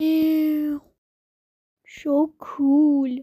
Wow. So cool.